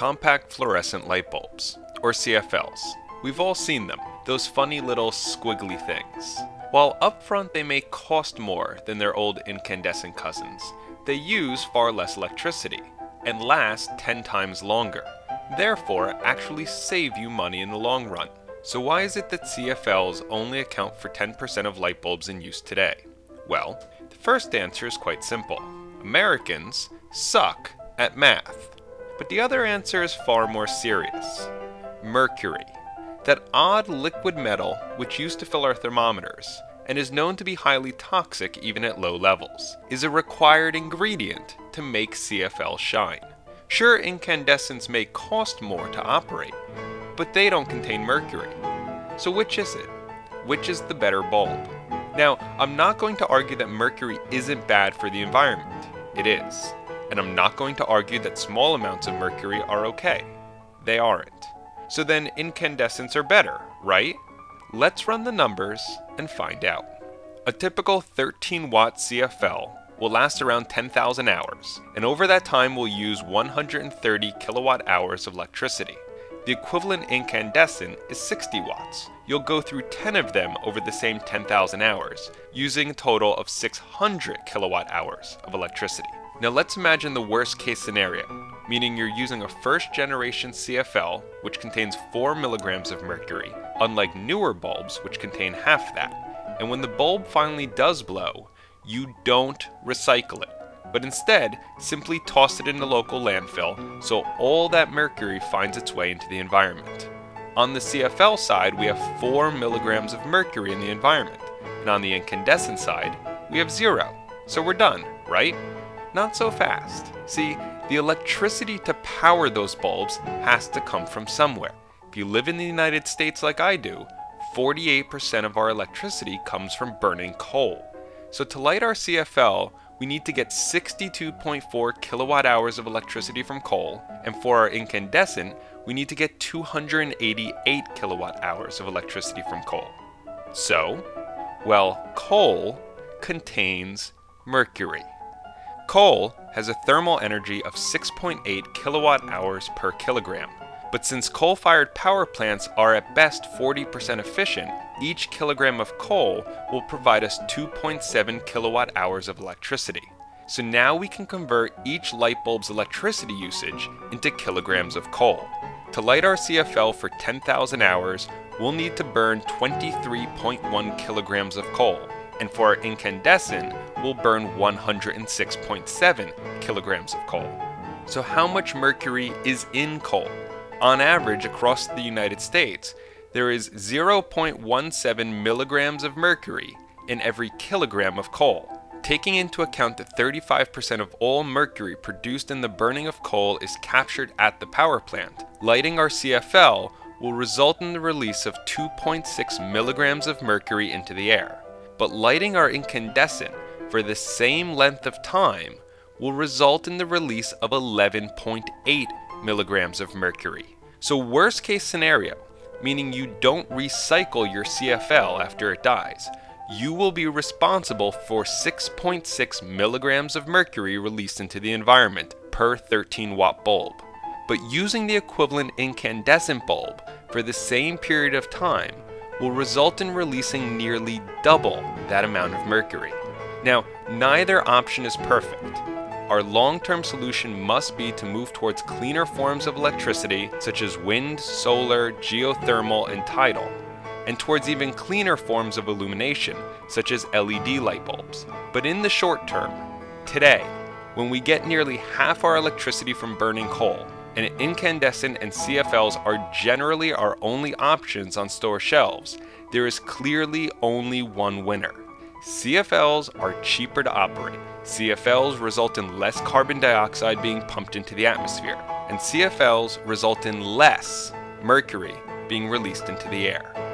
Compact fluorescent light bulbs, or CFLs. We've all seen them, those funny little squiggly things. While upfront they may cost more than their old incandescent cousins, they use far less electricity and last 10 times longer, therefore actually save you money in the long run. So why is it that CFLs only account for 10% of light bulbs in use today? Well, the first answer is quite simple. Americans suck at math. But the other answer is far more serious. Mercury, that odd liquid metal which used to fill our thermometers and is known to be highly toxic even at low levels, is a required ingredient to make CFL shine. Sure, incandescents may cost more to operate, but they don't contain mercury. So which is it? Which is the better bulb? Now, I'm not going to argue that mercury isn't bad for the environment. It is. And I'm not going to argue that small amounts of mercury are okay. They aren't. So then incandescents are better, right? Let's run the numbers and find out. A typical 13 watt CFL will last around 10,000 hours, and over that time will use 130 kilowatt hours of electricity. The equivalent incandescent is 60 watts. You'll go through 10 of them over the same 10,000 hours, using a total of 600 kilowatt hours of electricity. Now let's imagine the worst case scenario, meaning you're using a first generation CFL, which contains 4 milligrams of mercury, unlike newer bulbs, which contain half that. And when the bulb finally does blow, you don't recycle it, but instead simply toss it in the local landfill so all that mercury finds its way into the environment. On the CFL side, we have 4 milligrams of mercury in the environment, and on the incandescent side, we have zero. So we're done, right? Not so fast. See, the electricity to power those bulbs has to come from somewhere. If you live in the United States like I do, 48% of our electricity comes from burning coal. So to light our CFL, we need to get 62.4 kilowatt hours of electricity from coal, and for our incandescent, we need to get 288 kilowatt hours of electricity from coal. So, well, coal contains mercury. Coal has a thermal energy of 6.8 kilowatt hours per kilogram. But since coal-fired power plants are at best 40% efficient, each kilogram of coal will provide us 2.7 kilowatt hours of electricity. So now we can convert each light bulb's electricity usage into kilograms of coal. To light our CFL for 10,000 hours, we'll need to burn 23.1 kilograms of coal and for our incandescent, we'll burn 106.7 kilograms of coal. So how much mercury is in coal? On average, across the United States, there is 0.17 milligrams of mercury in every kilogram of coal. Taking into account that 35% of all mercury produced in the burning of coal is captured at the power plant, lighting our CFL will result in the release of 2.6 milligrams of mercury into the air but lighting our incandescent for the same length of time will result in the release of 11.8 milligrams of mercury. So worst case scenario, meaning you don't recycle your CFL after it dies, you will be responsible for 6.6 milligrams of mercury released into the environment per 13 watt bulb. But using the equivalent incandescent bulb for the same period of time will result in releasing nearly double that amount of mercury. Now, neither option is perfect. Our long-term solution must be to move towards cleaner forms of electricity such as wind, solar, geothermal, and tidal, and towards even cleaner forms of illumination such as LED light bulbs. But in the short term, today, when we get nearly half our electricity from burning coal, and incandescent and CFLs are generally our only options on store shelves, there is clearly only one winner. CFLs are cheaper to operate. CFLs result in less carbon dioxide being pumped into the atmosphere, and CFLs result in less mercury being released into the air.